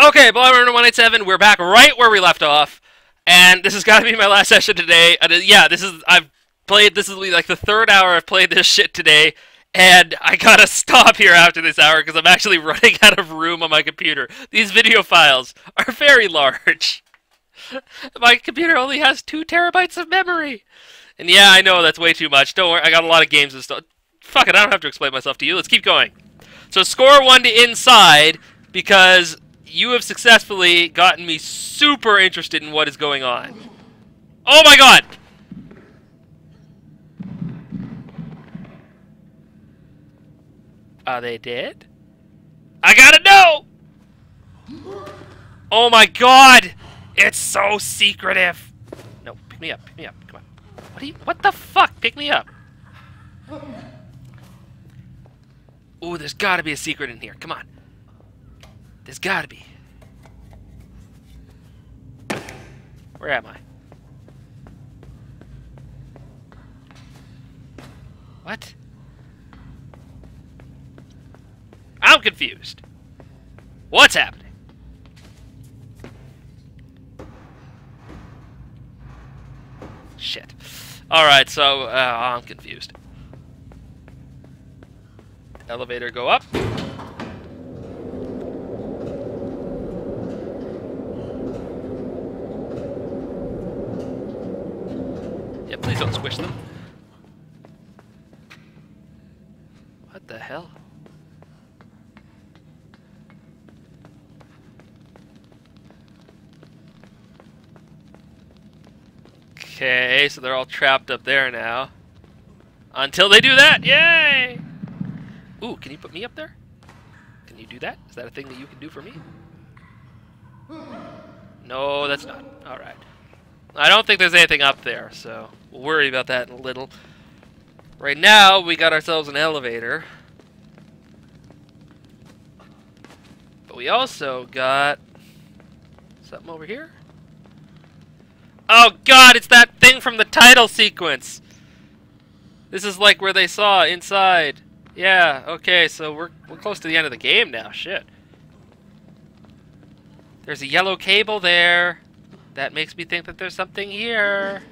Okay, Blabber 187, we're back right where we left off, and this has got to be my last session today. Uh, yeah, this is I've played. This is like the third hour I've played this shit today, and I gotta stop here after this hour because I'm actually running out of room on my computer. These video files are very large. my computer only has two terabytes of memory, and yeah, I know that's way too much. Don't worry, I got a lot of games and stuff. Fuck it, I don't have to explain myself to you. Let's keep going. So score one to inside because you have successfully gotten me super interested in what is going on. Oh my god! Are they dead? I gotta know! Oh my god! It's so secretive! No, pick me up, pick me up, come on. What you- what the fuck? Pick me up! Ooh, there's gotta be a secret in here, come on. There's gotta be. Where am I? What? I'm confused. What's happening? Shit. Alright, so, uh, I'm confused. Elevator go up. Yeah, them. What the hell? Okay, so they're all trapped up there now. Until they do that! Yay! Ooh, can you put me up there? Can you do that? Is that a thing that you can do for me? No, that's not. Alright. I don't think there's anything up there, so we'll worry about that in a little. Right now, we got ourselves an elevator. But we also got something over here. Oh god, it's that thing from the title sequence! This is like where they saw inside. Yeah, okay, so we're, we're close to the end of the game now, shit. There's a yellow cable there. That makes me think that there's something here.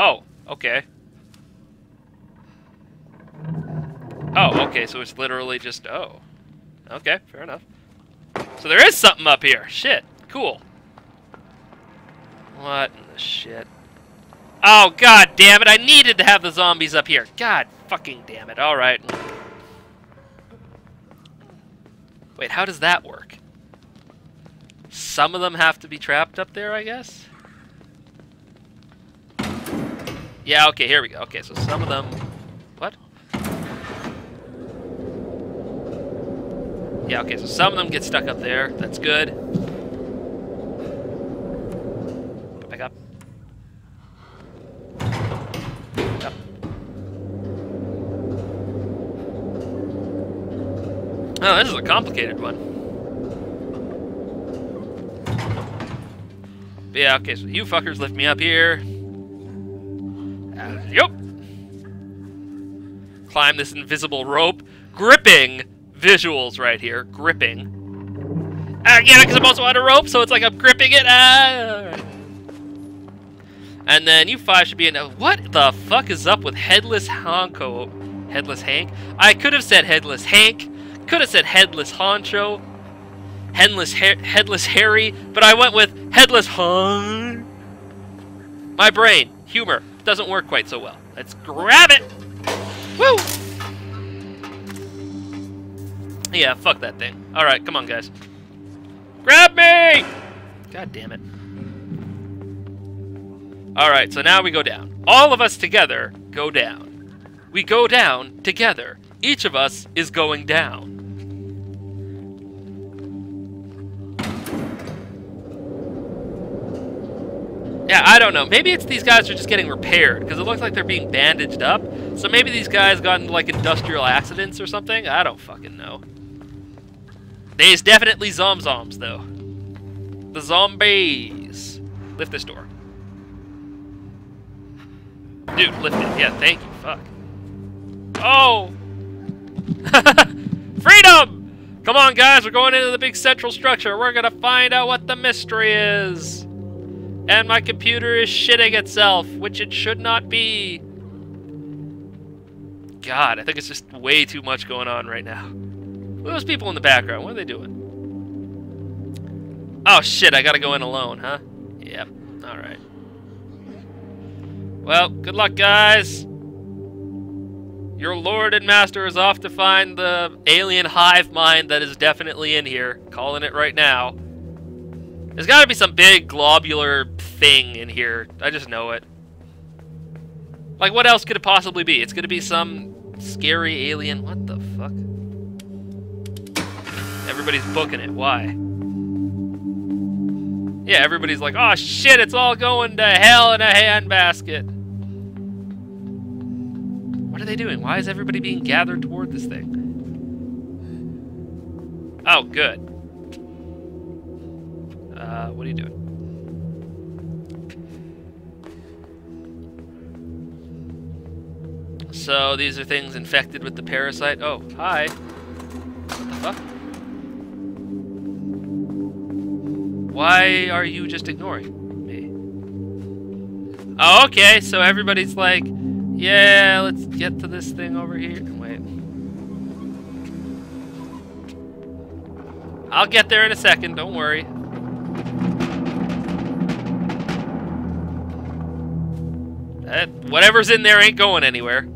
Oh, okay. Oh, okay, so it's literally just, oh. Okay, fair enough. So there is something up here. Shit, cool. What in the shit? Oh, god damn it, I needed to have the zombies up here. God fucking damn it, alright. Wait, how does that work? Some of them have to be trapped up there, I guess? Yeah, okay, here we go. Okay, so some of them... What? Yeah, okay, so some of them get stuck up there. That's good. Back up. Up. Oh, this is a complicated one. Yeah, okay, so you fuckers lift me up here. Uh, yup. Climb this invisible rope. Gripping visuals right here. Gripping. Uh, yeah, because I'm also on a rope, so it's like I'm gripping it. Ah. And then you five should be in. What the fuck is up with Headless Honko? Headless Hank? I could have said Headless Hank. Could have said Headless Honcho. Headless, ha headless Harry, but I went with Headless Hon. My brain, humor, doesn't work quite so well. Let's grab it! Woo! Yeah, fuck that thing. Alright, come on, guys. Grab me! God damn it. Alright, so now we go down. All of us together go down. We go down together. Each of us is going down. Yeah, I don't know. Maybe it's these guys are just getting repaired, because it looks like they're being bandaged up. So maybe these guys got into, like, industrial accidents or something? I don't fucking know. There's definitely zomzoms, though. The zombies. Lift this door. Dude, lift it. Yeah, thank you. Fuck. Oh! Freedom! Come on, guys, we're going into the big central structure. We're gonna find out what the mystery is. And my computer is shitting itself, which it should not be. God, I think it's just way too much going on right now. Those people in the background. What are they doing? Oh, shit, I gotta go in alone, huh? Yep, alright. Well, good luck, guys. Your lord and master is off to find the alien hive mind that is definitely in here. Calling it right now. There's got to be some big globular thing in here. I just know it. Like, what else could it possibly be? It's to be some scary alien. What the fuck? Everybody's booking it. Why? Yeah, everybody's like, oh shit, it's all going to hell in a handbasket. What are they doing? Why is everybody being gathered toward this thing? Oh, good. Uh, what are you doing? So these are things infected with the parasite. Oh, hi. What the fuck? Why are you just ignoring me? Oh, okay, so everybody's like, yeah, let's get to this thing over here. Wait. I'll get there in a second, don't worry. That, whatever's in there ain't going anywhere.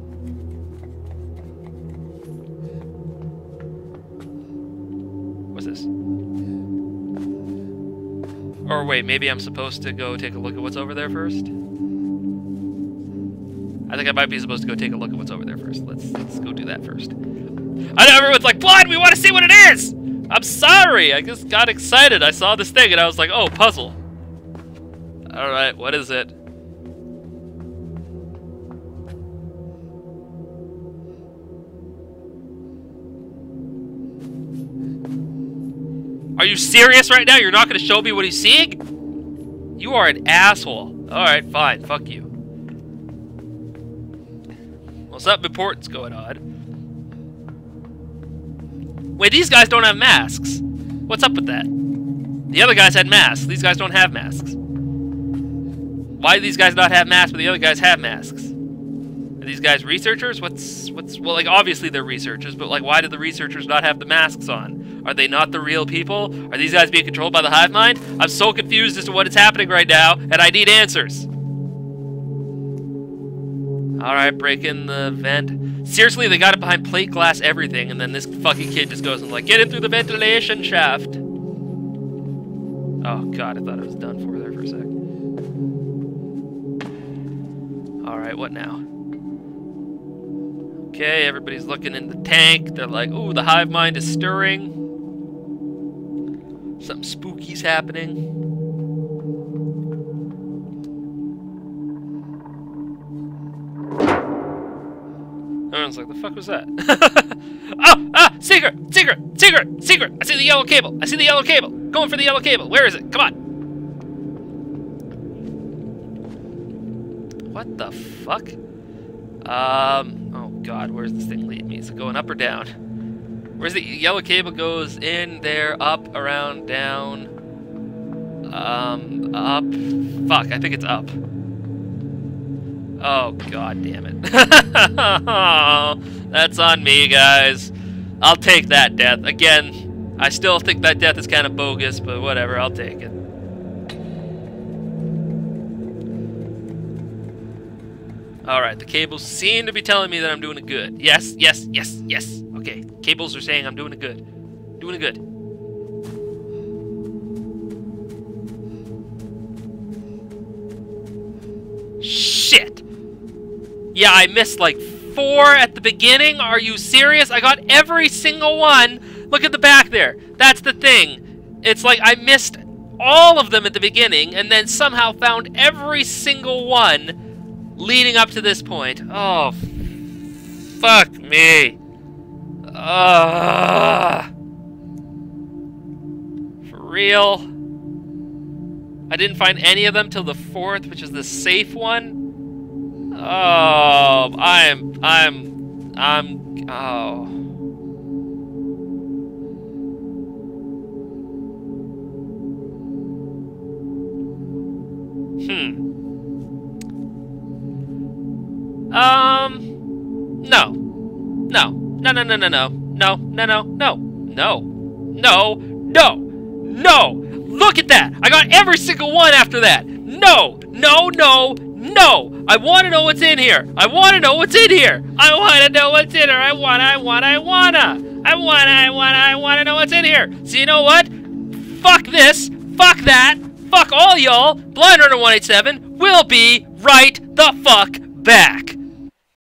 Or wait, maybe I'm supposed to go take a look at what's over there first? I think I might be supposed to go take a look at what's over there first. Let's let's go do that first. I know everyone's like, Blood, we want to see what it is! I'm sorry, I just got excited. I saw this thing and I was like, oh, puzzle. Alright, what is it? Are you serious right now? You're not going to show me what he's seeing? You are an asshole. Alright, fine. Fuck you. Well, something important's going on. Wait, these guys don't have masks. What's up with that? The other guys had masks. These guys don't have masks. Why do these guys not have masks, but the other guys have masks? Are these guys researchers? What's what's well like obviously they're researchers, but like why do the researchers not have the masks on? Are they not the real people? Are these guys being controlled by the hive mind? I'm so confused as to what is happening right now, and I need answers. Alright, break in the vent. Seriously, they got it behind plate glass everything, and then this fucking kid just goes and like, get in through the ventilation shaft. Oh god, I thought I was done for there for a sec. Alright, what now? Okay, everybody's looking in the tank. They're like, ooh, the hive mind is stirring. Something spooky's happening. Everyone's like, the fuck was that? oh, ah, secret, secret, secret, secret. I see the yellow cable. I see the yellow cable. Going for the yellow cable. Where is it? Come on. What the fuck? Um, oh god, where's this thing lead me? Is it going up or down? Where's the yellow cable goes in, there, up, around, down, um, up. Fuck, I think it's up. Oh, god damn it. That's on me, guys. I'll take that death. Again, I still think that death is kind of bogus, but whatever, I'll take it. Alright, the cables seem to be telling me that I'm doing it good. Yes, yes, yes, yes. Cables are saying I'm doing good. Doing good. Shit! Yeah, I missed like four at the beginning. Are you serious? I got every single one. Look at the back there. That's the thing. It's like I missed all of them at the beginning and then somehow found every single one leading up to this point. Oh, fuck me. Uh, for real? I didn't find any of them till the fourth, which is the safe one. Oh, I'm, I'm, I'm, oh. Hmm. No, no, no, no, no. No, no, no, no. No. No. No. No. Look at that. I got every single one after that. No. No, no, no. I want to know what's in here. I want to know what's in here. I want to know what's in here. I want, I want, I wanna. I want, I want, I want to know what's in here. So you know what? Fuck this. Fuck that. Fuck all y'all. Blind Runner 187 will be right the fuck back.